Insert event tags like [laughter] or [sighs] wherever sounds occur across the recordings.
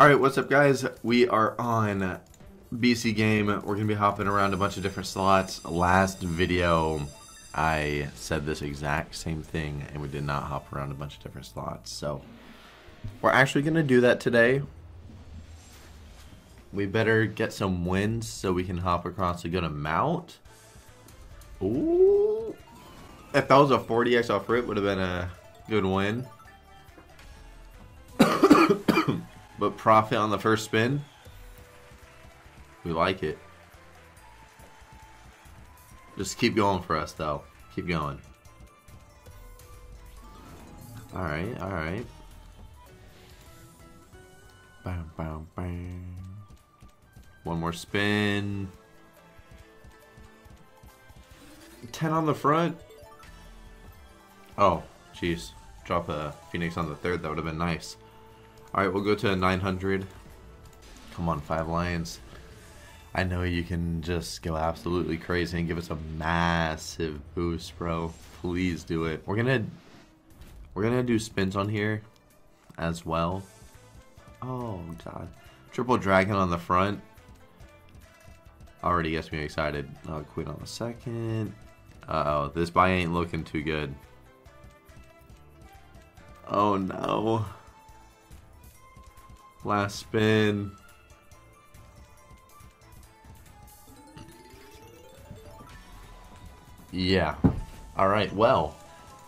Alright, what's up guys? We are on BC Game. We're going to be hopping around a bunch of different slots. Last video, I said this exact same thing, and we did not hop around a bunch of different slots. So, we're actually going to do that today. We better get some wins so we can hop across a good amount. Ooh. If that was a 40x off rip, would have been a good win. But profit on the first spin. We like it. Just keep going for us, though. Keep going. Alright, alright. Bam, bam, bam. One more spin. 10 on the front. Oh, jeez. Drop a Phoenix on the third. That would have been nice. Alright, we'll go to 900. Come on, Five Lions. I know you can just go absolutely crazy and give us a massive boost, bro. Please do it. We're gonna we're gonna do spins on here as well. Oh god. Triple dragon on the front. Already gets me excited. Oh, queen on the second. Uh oh, this buy ain't looking too good. Oh no. Last spin. Yeah. Alright, well.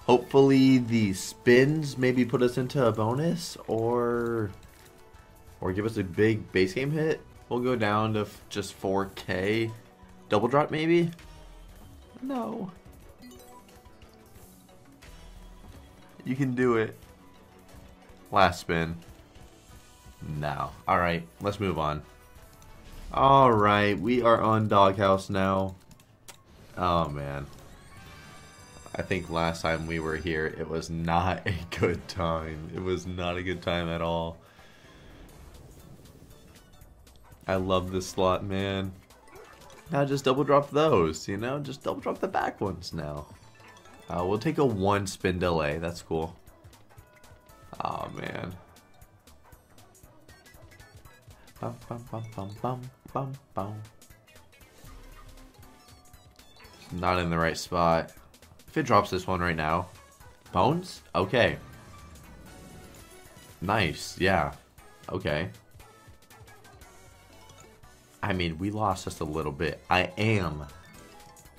Hopefully the spins maybe put us into a bonus or or give us a big base game hit. We'll go down to just 4k. Double drop maybe? No. You can do it. Last spin. No. Alright, let's move on. Alright, we are on Doghouse now. Oh, man. I think last time we were here, it was not a good time. It was not a good time at all. I love this slot, man. Now just double drop those, you know? Just double drop the back ones now. Uh, we'll take a one spin delay. That's cool. Oh, man. Bum, bum, bum, bum, bum, bum, bum. Not in the right spot. If it drops this one right now. Bones? Okay. Nice, yeah. Okay. I mean, we lost just a little bit. I am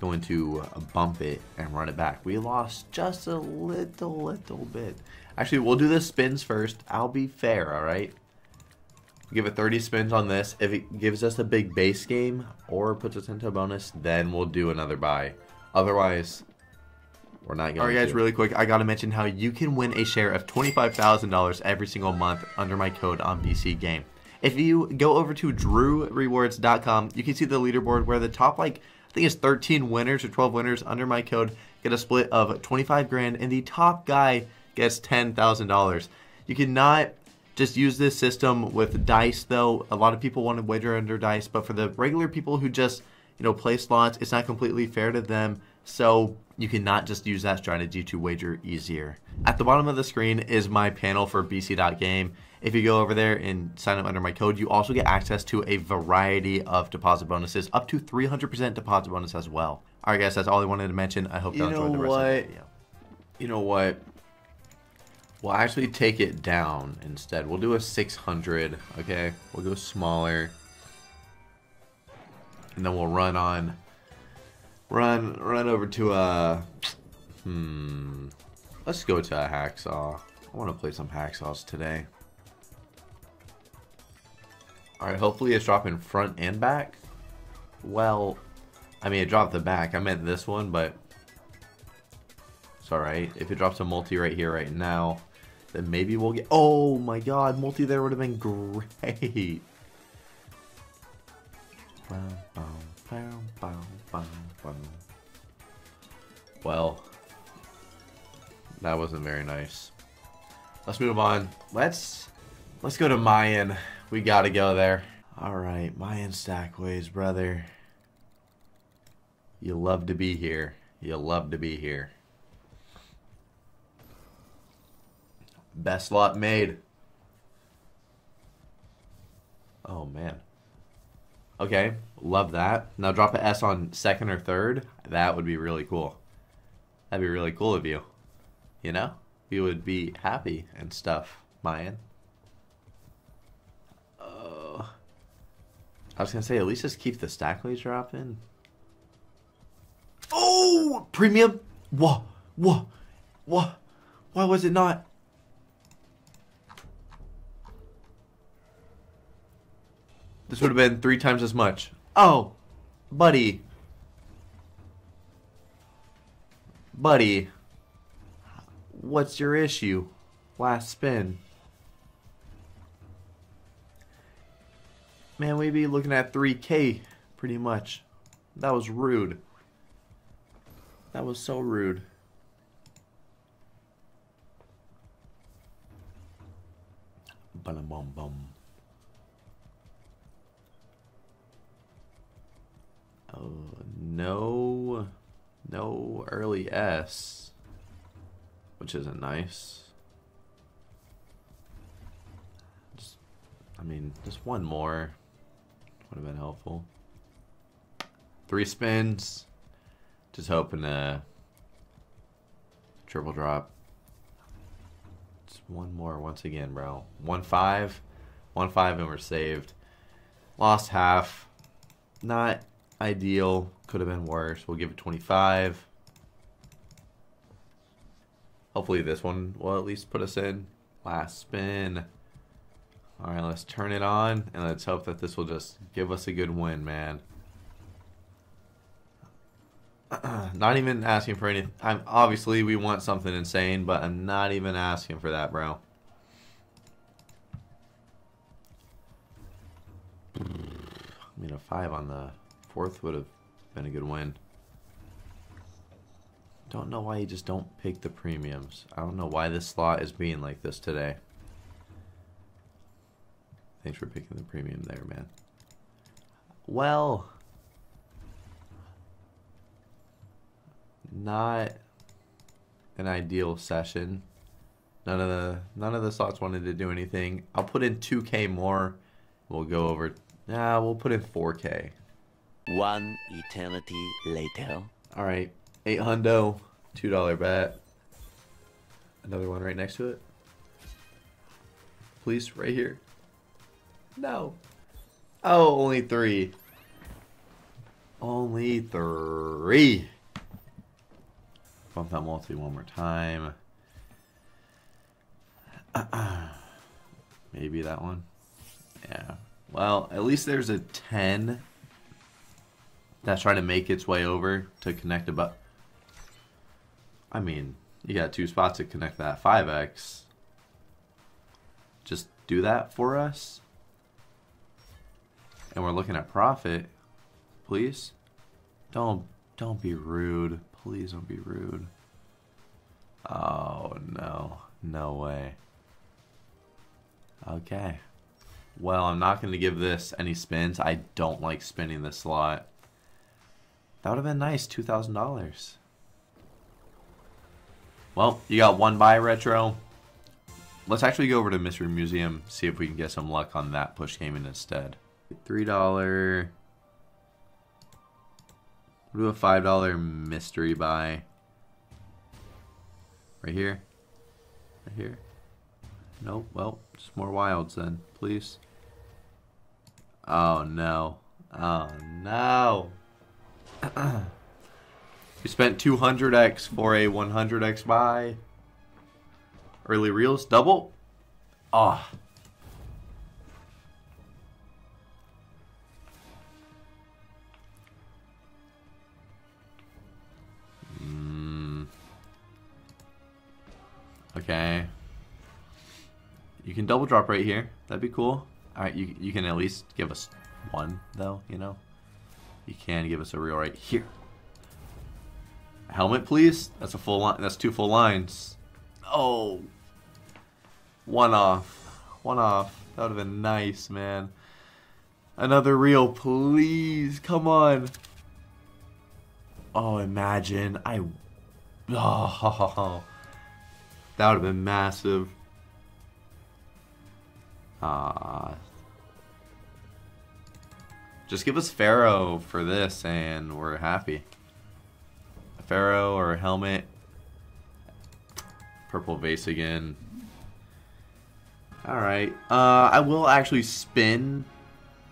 going to bump it and run it back. We lost just a little, little bit. Actually, we'll do the spins first. I'll be fair, alright? Give it 30 spins on this. If it gives us a big base game or puts us into a bonus, then we'll do another buy. Otherwise, we're not going All right, guys, to. really quick, I got to mention how you can win a share of $25,000 every single month under my code on BC Game. If you go over to drewrewards.com, you can see the leaderboard where the top, like, I think it's 13 winners or 12 winners under my code get a split of 25 grand, and the top guy gets $10,000. You cannot just use this system with dice though. A lot of people want to wager under dice, but for the regular people who just, you know, play slots, it's not completely fair to them. So you cannot just use that strategy to wager easier. At the bottom of the screen is my panel for BC.game. If you go over there and sign up under my code, you also get access to a variety of deposit bonuses, up to 300% deposit bonus as well. All right, guys, that's all I wanted to mention. I hope you enjoyed the rest what? of the video. You know what? We'll actually take it down instead. We'll do a 600, okay? We'll go smaller. And then we'll run on... Run, run over to a... Hmm... Let's go to a hacksaw. I want to play some hacksaws today. Alright, hopefully it's dropping front and back. Well, I mean, it dropped the back. I meant this one, but it's alright. If it drops a multi right here, right now, then maybe we'll get... Oh my god, multi there would have been great. Well, that wasn't very nice. Let's move on. Let's let's go to Mayan. We gotta go there. Alright, Mayan Stackways, brother. You love to be here. You love to be here. Best lot made. Oh, man. Okay, love that. Now drop an S on second or third. That would be really cool. That'd be really cool of you. You know? We would be happy and stuff, Mayan. Uh, I was gonna say, at least just keep the stack leads dropping. Oh! Premium? What? What? What? Why was it not? This would have been three times as much. Oh, buddy. Buddy. What's your issue? Last spin. Man, we'd be looking at 3k pretty much. That was rude. That was so rude. Bum bum bum. Oh, no. No early S. Which isn't nice. Just, I mean, just one more would have been helpful. Three spins. Just hoping to triple drop. Just one more once again, bro. One five. One five and we're saved. Lost half. Not ideal. Could have been worse. We'll give it 25. Hopefully this one will at least put us in. Last spin. Alright, let's turn it on, and let's hope that this will just give us a good win, man. [clears throat] not even asking for anything. I'm Obviously, we want something insane, but I'm not even asking for that, bro. I mean, a 5 on the fourth would have been a good win. Don't know why you just don't pick the premiums. I don't know why this slot is being like this today. Thanks for picking the premium there, man. Well, not an ideal session. None of the none of the slots wanted to do anything. I'll put in 2k more. We'll go over. Nah, we'll put in 4k. One eternity later. All right, eight hundo, two dollar bet. Another one right next to it. Please, right here. No. Oh, only three. Only three. Bump that multi one more time. [clears throat] Maybe that one. Yeah. Well, at least there's a 10 that's trying to make its way over to connect a but. I mean, you got two spots to connect that 5x. Just do that for us. And we're looking at profit. Please. Don't don't be rude. Please don't be rude. Oh no. No way. Okay. Well, I'm not going to give this any spins. I don't like spinning this slot. That would have been nice, $2,000. Well, you got one buy retro. Let's actually go over to Mystery Museum, see if we can get some luck on that push game instead. $3. We'll do a $5 mystery buy. Right here. Right here. Nope, well, just more wilds then, please. Oh no. Oh no. You spent 200x for a 100x buy. Early reels, double? Ah. Oh. Okay. You can double drop right here. That'd be cool. Alright, you, you can at least give us one, though, you know? You can give us a reel right here. Helmet, please. That's a full line. That's two full lines. Oh. One off. One off. That would have been nice, man. Another reel, please. Come on. Oh, imagine. I... Oh. [laughs] That would have been massive. Ah. Just give us Pharaoh for this and we're happy. Pharaoh or a helmet. Purple vase again. Alright. Uh, I will actually spin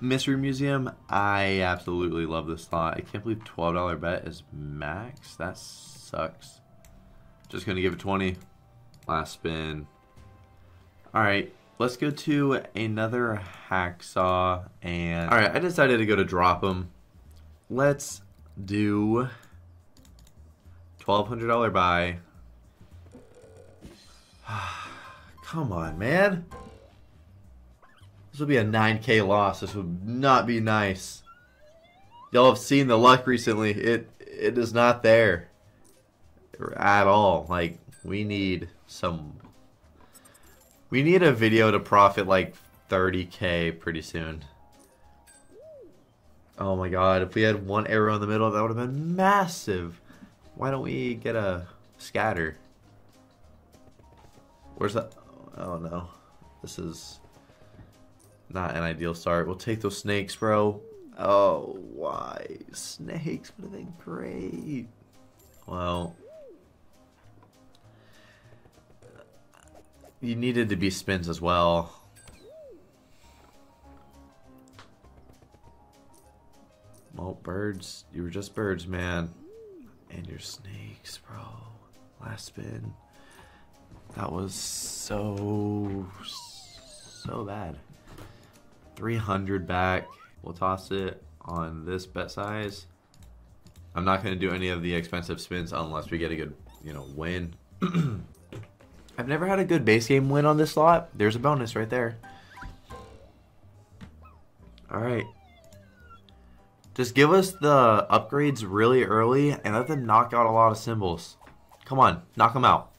Mystery Museum. I absolutely love this slot. I can't believe $12 bet is max. That sucks. Just gonna give it 20. Last spin. Alright. Let's go to another hacksaw and all right, I decided to go to Drop'em. Let's do $1,200 buy. [sighs] Come on, man. This would be a 9k loss. This would not be nice. Y'all have seen the luck recently. It it is not there at all. Like we need some we need a video to profit like 30k pretty soon. Oh my god, if we had one arrow in the middle, that would have been massive. Why don't we get a scatter? Where's that? Oh no. This is not an ideal start. We'll take those snakes, bro. Oh, why? Snakes would have been great. Well, you needed to be spins as well. Well, birds. You were just birds, man. And your snakes, bro. Last spin. That was so, so bad. 300 back. We'll toss it on this bet size. I'm not going to do any of the expensive spins unless we get a good, you know, win. [clears throat] I've never had a good base game win on this slot. There's a bonus right there. Alright. Just give us the upgrades really early and let them knock out a lot of symbols. Come on, knock them out.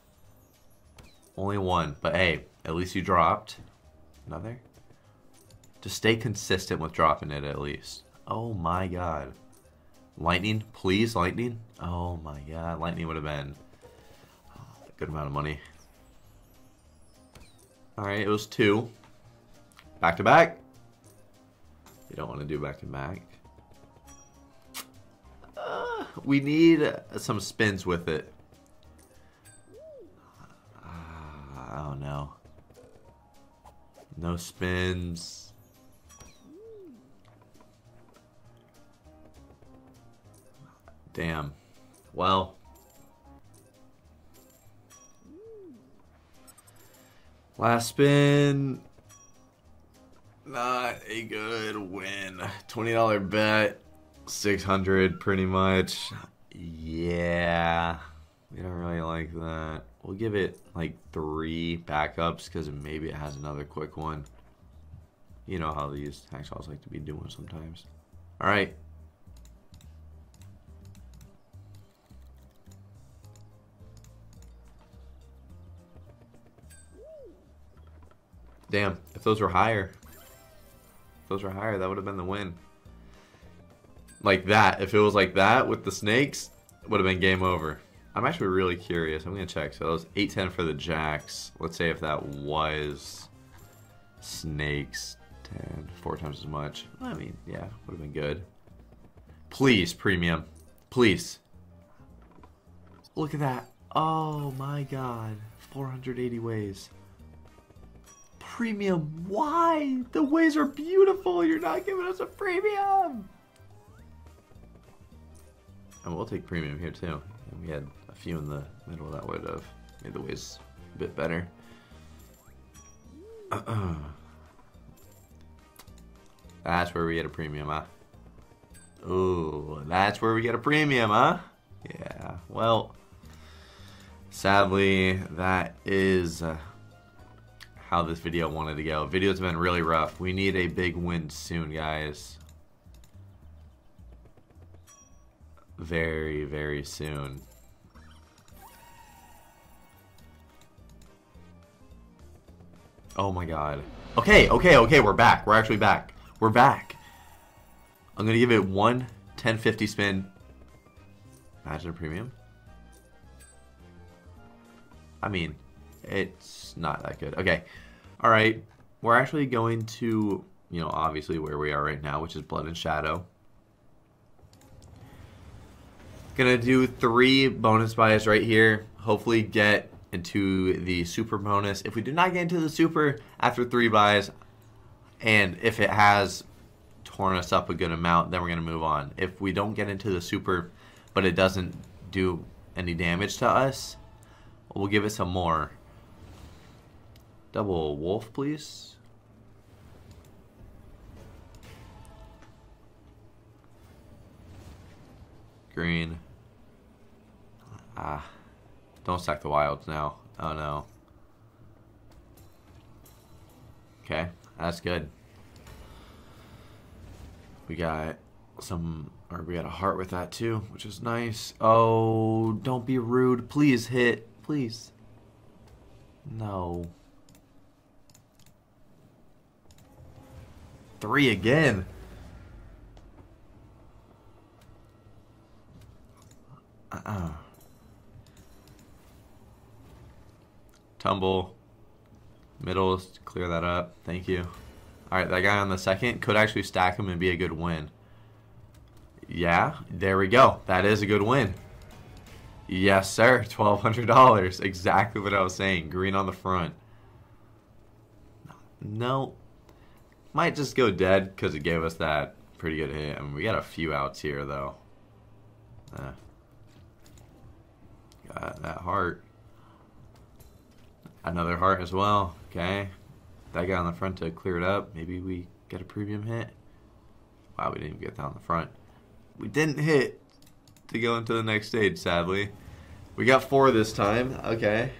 Only one, but hey, at least you dropped. Another? Just stay consistent with dropping it at least. Oh my god. Lightning, please, lightning. Oh my god, lightning would have been a good amount of money. Alright, it was two. Back to back. You don't want to do back to back. Uh, we need some spins with it. Uh, I don't know. No spins. Damn. Well. Last spin. Not a good win. $20 bet. 600 pretty much. Yeah. We don't really like that. We'll give it like three backups because maybe it has another quick one. You know how these hacksaws like to be doing sometimes. Alright. Damn, if those were higher, if those were higher, that would have been the win. Like that, if it was like that with the snakes, would have been game over. I'm actually really curious. I'm gonna check. So that was 810 for the jacks. Let's say if that was snakes, 10, four times as much. I mean, yeah, would have been good. Please, premium. Please. Look at that. Oh my god. 480 ways premium. Why? The ways are beautiful. You're not giving us a premium. And we'll take premium here too. And we had a few in the middle that would have made the ways a bit better. [clears throat] That's where we get a premium, huh? Ooh, that's where we get a premium, huh? Yeah, well, sadly, that is... Uh, How this video wanted to go. Video's been really rough. We need a big win soon, guys. Very, very soon. Oh my god. Okay, okay, okay, we're back. We're actually back. We're back. I'm gonna give it one 1050 spin. Imagine a premium. I mean, it's not that good. Okay. All right. We're actually going to you know, obviously where we are right now, which is Blood and Shadow. Gonna do three bonus buys right here. Hopefully get into the super bonus. If we do not get into the super after three buys, and if it has torn us up a good amount, then we're gonna move on. If we don't get into the super, but it doesn't do any damage to us, we'll give it some more. Double wolf, please. Green. Ah. Don't stack the wilds now. Oh no. Okay, that's good. We got some, or we got a heart with that too, which is nice. Oh, don't be rude. Please hit. Please. No. Three again. Uh-uh. Tumble. Middle, clear that up. Thank you. Alright, that guy on the second could actually stack him and be a good win. Yeah, there we go. That is a good win. Yes, sir. [laughs] $1,200. Exactly what I was saying. Green on the front. No. Might just go dead because it gave us that pretty good hit. I mean, we got a few outs here, though. Eh. Got that heart. Another heart as well. Okay. That guy on the front to clear it up. Maybe we get a premium hit. Wow, we didn't even get that on the front. We didn't hit to go into the next stage, sadly. We got four this time. Okay.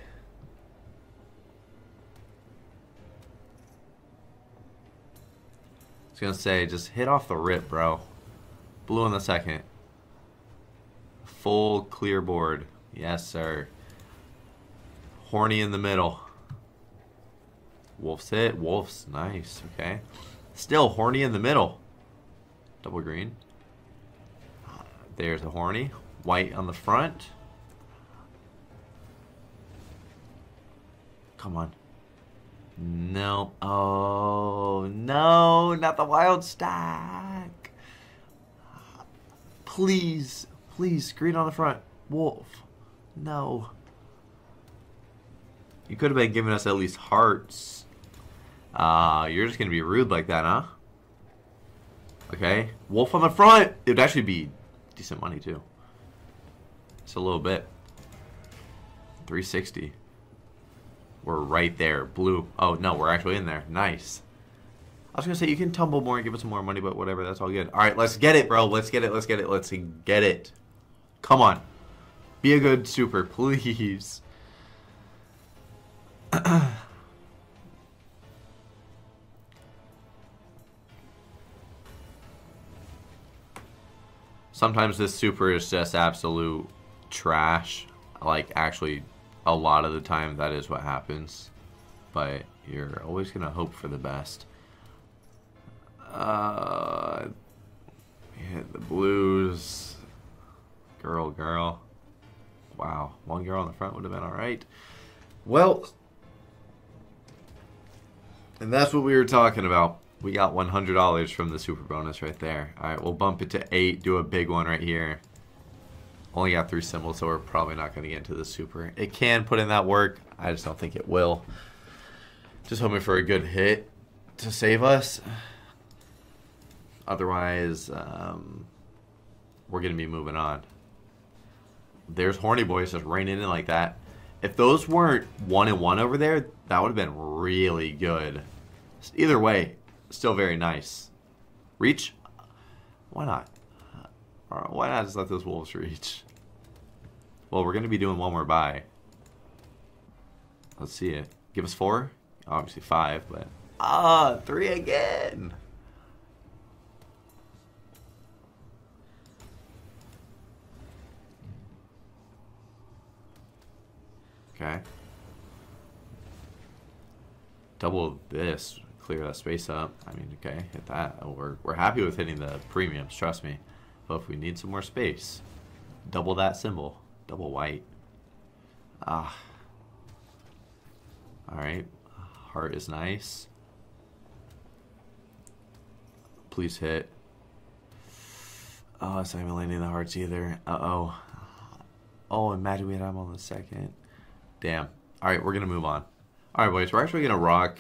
I was gonna say, just hit off the rip, bro. Blue in the second. Full clear board. Yes, sir. Horny in the middle. Wolf's hit. Wolf's nice. Okay. Still horny in the middle. Double green. There's a horny. White on the front. Come on. No. Oh, no. Not the wild stack. Please. Please. Green on the front. Wolf. No. You could have been giving us at least hearts. Uh, you're just going to be rude like that, huh? Okay. Wolf on the front. It would actually be decent money, too. Just a little bit. 360. We're right there. Blue. Oh, no, we're actually in there. Nice. I was going to say, you can tumble more and give us some more money, but whatever. That's all good. All right, let's get it, bro. Let's get it. Let's get it. Let's get it. Come on. Be a good super, please. [clears throat] Sometimes this super is just absolute trash. Like, actually, a lot of the time that is what happens. But you're always going to hope for the best. Uh, the blues. Girl, girl. Wow, one girl on the front would have been alright. Well, and that's what we were talking about. We got $100 from the super bonus right there. Alright, we'll bump it to 8, do a big one right here. Only got 3 symbols, so we're probably not going to get into the super. It can put in that work. I just don't think it will. Just hoping for a good hit to save us. Otherwise, um, we're going to be moving on. There's Horny Boys just raining in like that. If those weren't one and one over there, that would have been really good. Either way, still very nice. Reach? Why not? Why not just let those wolves reach? Well, we're going to be doing one more buy. Let's see it. Give us four? Obviously five, but... Ah, three again! Okay. Double this, clear that space up. I mean, okay, hit that. We're, we're happy with hitting the premiums, trust me. But if we need some more space, double that symbol. Double white. Ah. Alright. Heart is nice. Please hit. Oh, it's not even landing the hearts either. Uh oh. Oh, imagine we had him on the second. Damn. All right, we're gonna move on. All right, boys, we're actually gonna rock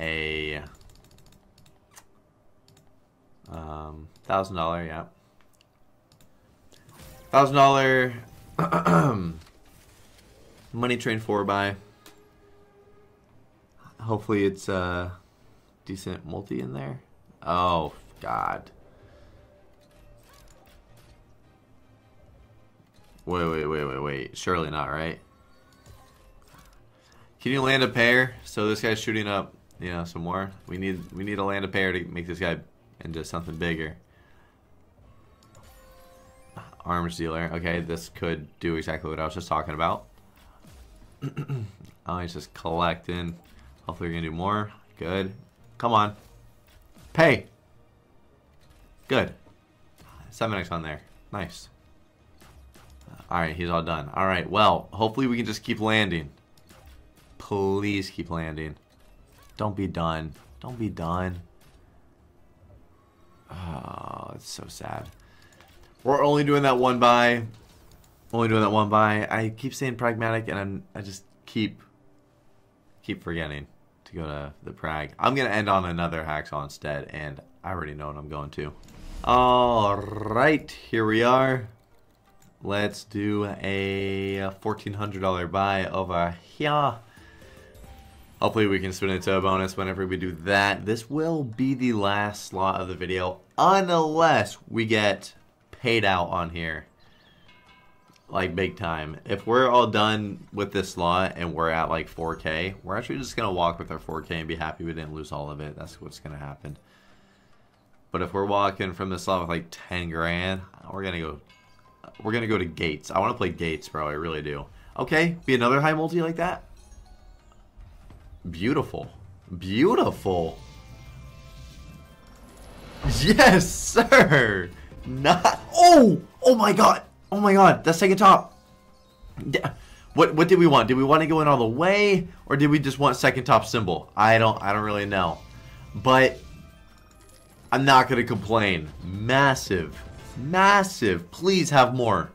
a um thousand dollar, yeah, thousand dollar [clears throat] money train four buy. Hopefully, it's a decent multi in there. Oh God. Wait, wait, wait, wait, wait. Surely not, right? Can you land a pair? So this guy's shooting up, you know, some more. We need we need to land a pair to make this guy into something bigger. Arms dealer. Okay, this could do exactly what I was just talking about. [clears throat] oh, he's just collecting. Hopefully, we're gonna do more. Good. Come on. Pay. Good. 7x on there. Nice. Alright, he's all done. Alright, well, hopefully we can just keep landing. Please keep landing. Don't be done. Don't be done. Oh, it's so sad. We're only doing that one buy. Only doing that one buy. I keep saying pragmatic, and I'm I just keep keep forgetting to go to the Prag. I'm gonna end on another hacksaw instead, and I already know what I'm going to. All right, here we are. Let's do a $1,400 buy over here. Hopefully we can spin into a bonus whenever we do that. This will be the last slot of the video unless we get paid out on here. Like big time. If we're all done with this slot and we're at like 4k, we're actually just going to walk with our 4k and be happy we didn't lose all of it. That's what's going to happen. But if we're walking from this slot with like 10 grand, we're going to go we're going to go to Gates. I want to play Gates, bro. I really do. Okay, be another high multi like that. Beautiful. Beautiful. Yes, [laughs] sir. Not. Oh, oh my god. Oh my god. That's second top. What what did we want? Did we want to go in all the way, or did we just want second top symbol? I don't I don't really know, but I'm not gonna complain. Massive Massive. Please have more.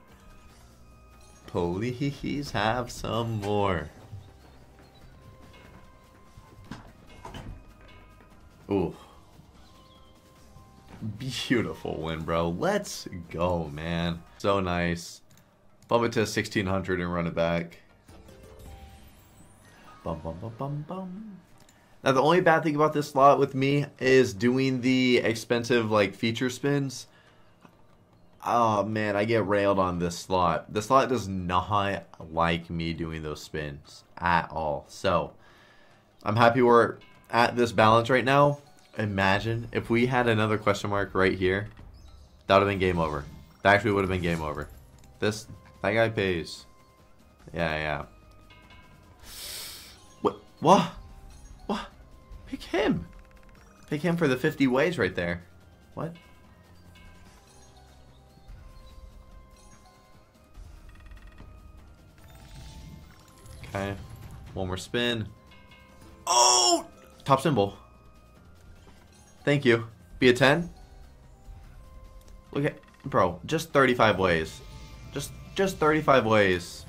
Please have some more. Ooh. Beautiful win, bro. Let's go, man. So nice. Bump it to 1600 and run it back. Bum, bum, bum, bum, bum. Now, the only bad thing about this slot with me is doing the expensive, like, feature spins Oh man, I get railed on this slot. The slot does not like me doing those spins at all. So I'm happy we're at this balance right now. Imagine if we had another question mark right here. That would have been game over. That actually would have been game over. This that guy pays. Yeah, yeah. What what? What? Pick him. Pick him for the 50 ways right there. What? Okay. One more spin. Oh! Top symbol. Thank you. Be a 10? Look at... Bro, just 35 ways. Just just 35 ways.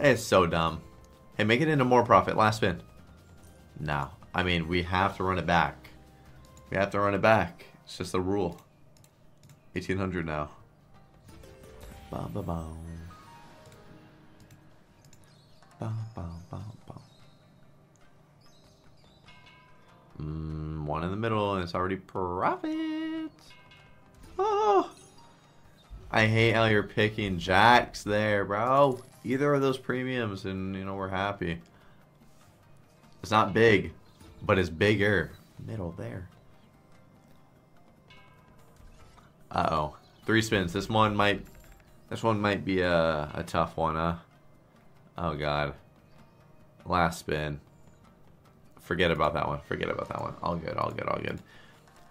It's so dumb. Hey, make it into more profit. Last spin. No. I mean, we have to run it back. We have to run it back. It's just a rule. 1800 now. Ba ba ba. Mm, one in the middle, and it's already profit. Oh, I hate how you're picking jacks there, bro. Either of those premiums, and you know we're happy. It's not big, but it's bigger. Middle there. Uh oh, three spins. This one might, this one might be a a tough one, huh? Oh god. Last spin. Forget about that one. Forget about that one. All good, all good, all good.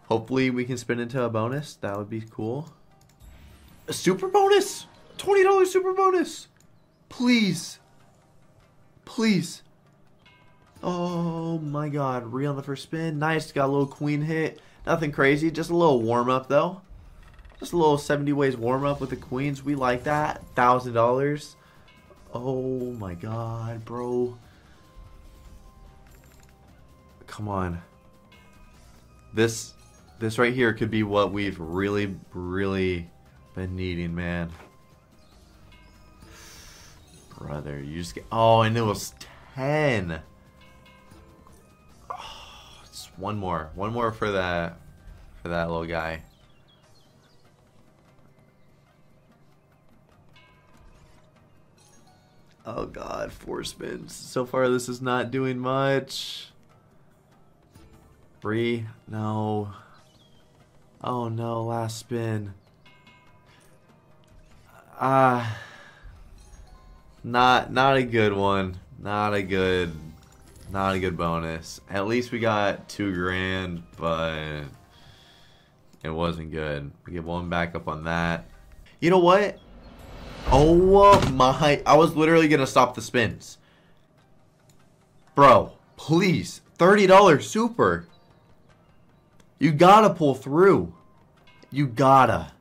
Hopefully we can spin into a bonus. That would be cool. A super bonus! $20 super bonus! Please. Please. Oh my god, re on the first spin. Nice, got a little queen hit. Nothing crazy, just a little warm up though. Just a little 70 ways warm up with the queens. We like that. Thousand dollars. Oh my god, bro. Come on. This this right here could be what we've really, really been needing, man. Brother, you just get Oh, and it was ten. Oh, it's one more. One more for that for that little guy. Oh god, four spins. So far this is not doing much. Three? No. Oh no, last spin. Ah. Uh, not not a good one. Not a good not a good bonus. At least we got two grand, but it wasn't good. We get one back up on that. You know what? Oh my. I was literally to stop the spins. Bro, please. $30 super. You gotta pull through. You gotta.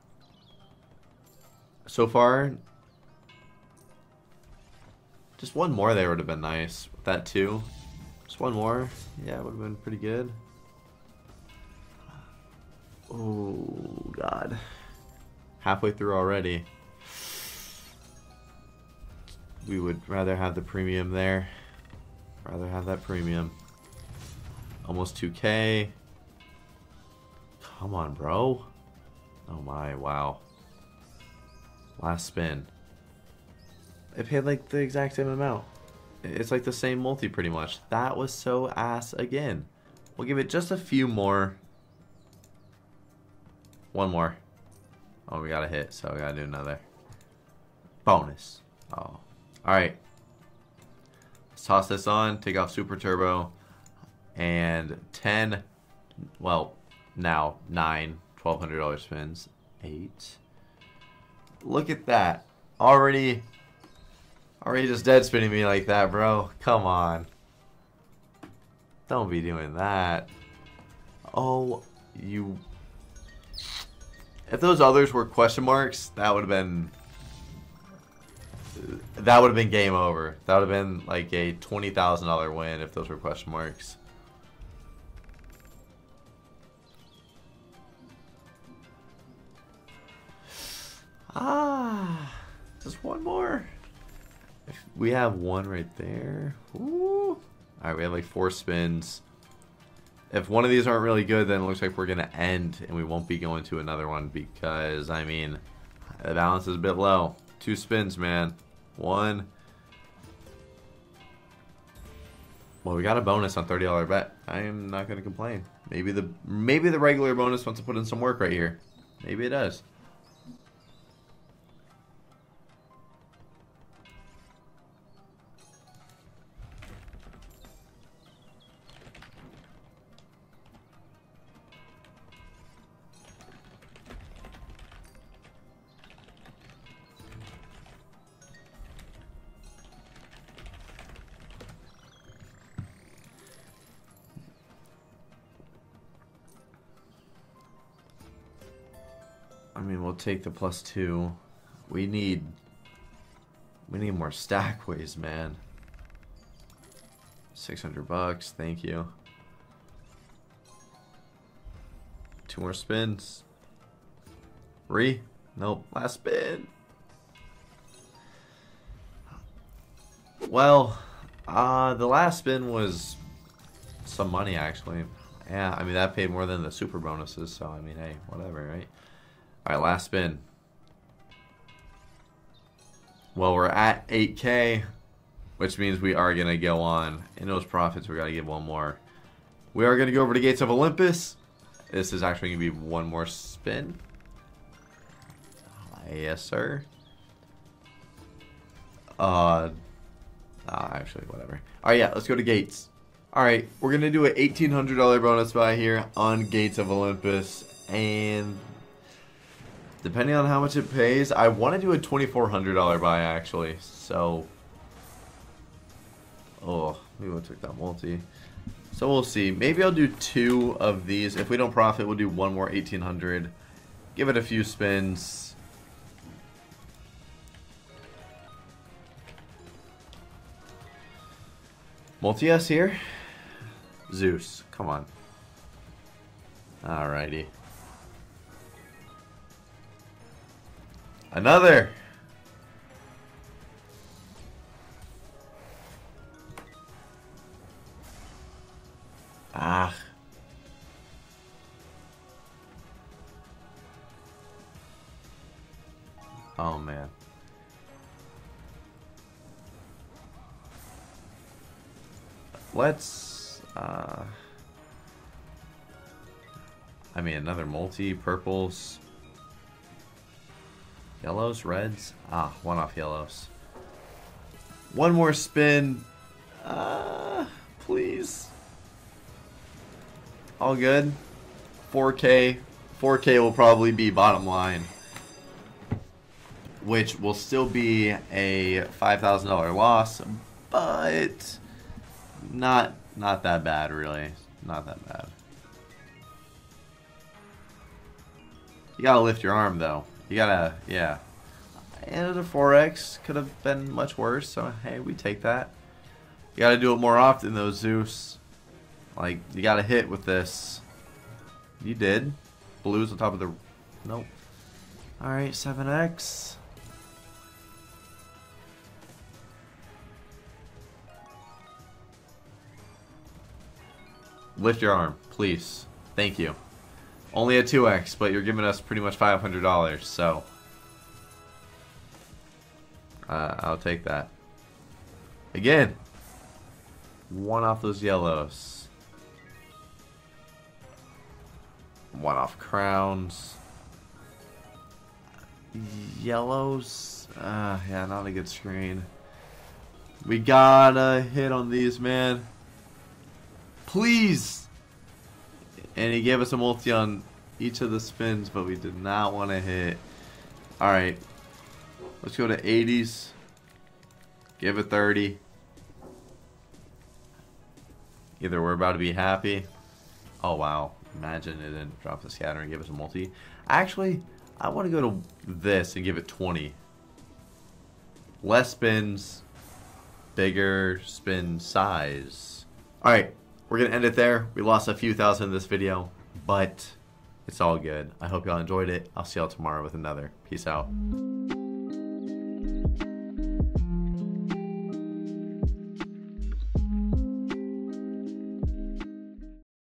So far, just one more there would have been nice. That too. Just one more. Yeah, would have been pretty good. Oh, God. Halfway through already. We would rather have the premium there. Rather have that premium. Almost 2k. Come on, bro. Oh my, wow. Last spin. It paid like the exact same amount. It's like the same multi pretty much. That was so ass again. We'll give it just a few more. One more. Oh, we got a hit, so we gotta do another. Bonus. Oh. Alright. Let's toss this on, take off Super Turbo, and 10, well, now 9 $1,200 spins. 8. Look at that. Already Already just dead spinning me like that, bro. Come on. Don't be doing that. Oh, you... If those others were question marks, that would have been... That would have been game over. That would have been like a $20,000 win if those were question marks. Ah, just one more. If we have one right there. Ooh. Alright, we have like four spins. If one of these aren't really good, then it looks like we're going to end and we won't be going to another one because, I mean, the balance is a bit low. Two spins, man. One. Well, we got a bonus on $30 bet. I am not going to complain. Maybe the maybe the regular bonus wants to put in some work right here. Maybe it does. Take the plus two. We need... We need more stackways, man. 600 bucks, thank you. Two more spins. Three? Nope, last spin. Well, uh, the last spin was some money, actually. Yeah, I mean, that paid more than the super bonuses, so, I mean, hey, whatever, right? Alright, last spin. Well, we're at 8k, which means we are going to go on. In those profits, we got to get one more. We are going to go over to Gates of Olympus. This is actually going to be one more spin. Yes, sir. Uh, uh actually, whatever. Alright, yeah, let's go to Gates. Alright, we're going to do an $1,800 bonus buy here on Gates of Olympus. And Depending on how much it pays, I want to do a $2,400 buy actually. So, oh, We would have took that multi. So we'll see. Maybe I'll do two of these. If we don't profit, we'll do one more 1800. Give it a few spins. Multi-S here. Zeus, come on. Alrighty. Another. Ah. Oh man. Let's uh I mean another multi purples yellows reds ah one off yellows one more spin uh please all good. 4K. 4K will probably be bottom line. Which will still be a $5,000 loss, but not not that bad really. Not that bad. You gotta lift your arm though. You gotta, yeah. And a 4X could have been much worse, so hey, we take that. You gotta do it more often though, Zeus. Like, you got to hit with this. You did. Blue's on top of the... Nope. Alright, 7x. Lift your arm, please. Thank you. Only a 2x, but you're giving us pretty much $500, so... Uh, I'll take that. Again. One off those yellows. one off crowns. Yellows. Uh, yeah, not a good screen. We gotta hit on these, man. Please! And he gave us a multi on each of the spins, but we did not want to hit. Alright. Let's go to 80s. Give it 30. Either we're about to be happy. Oh, wow. Imagine it didn't drop the scatter and give us a multi. Actually, I want to go to this and give it 20. Less spins, bigger spin size. Alright, we're going to end it there. We lost a few thousand in this video, but it's all good. I hope y'all enjoyed it. I'll see y'all tomorrow with another. Peace out.